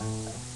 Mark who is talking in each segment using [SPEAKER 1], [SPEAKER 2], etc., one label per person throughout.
[SPEAKER 1] Bye.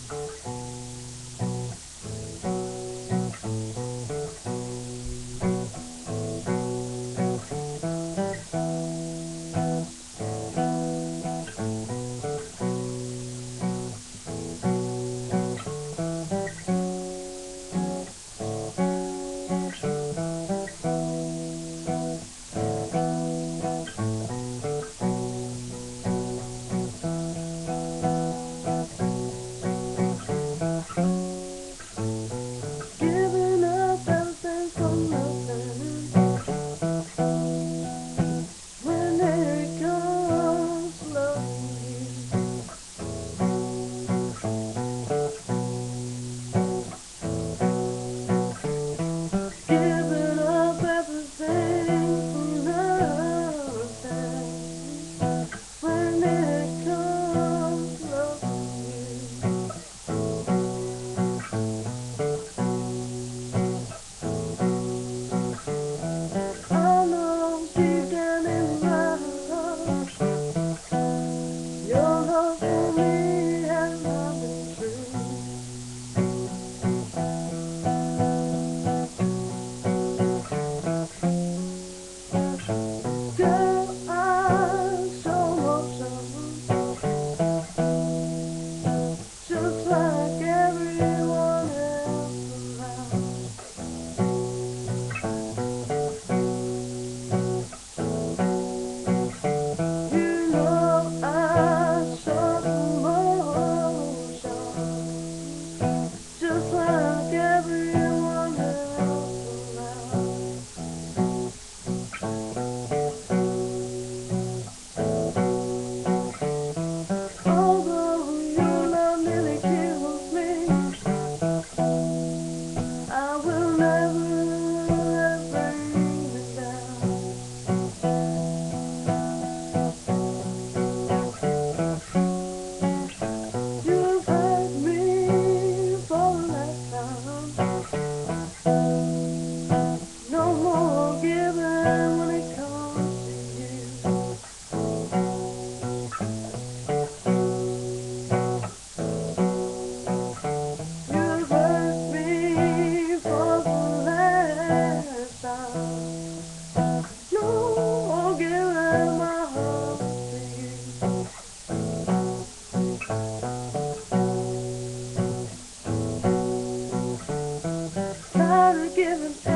[SPEAKER 1] forgiven.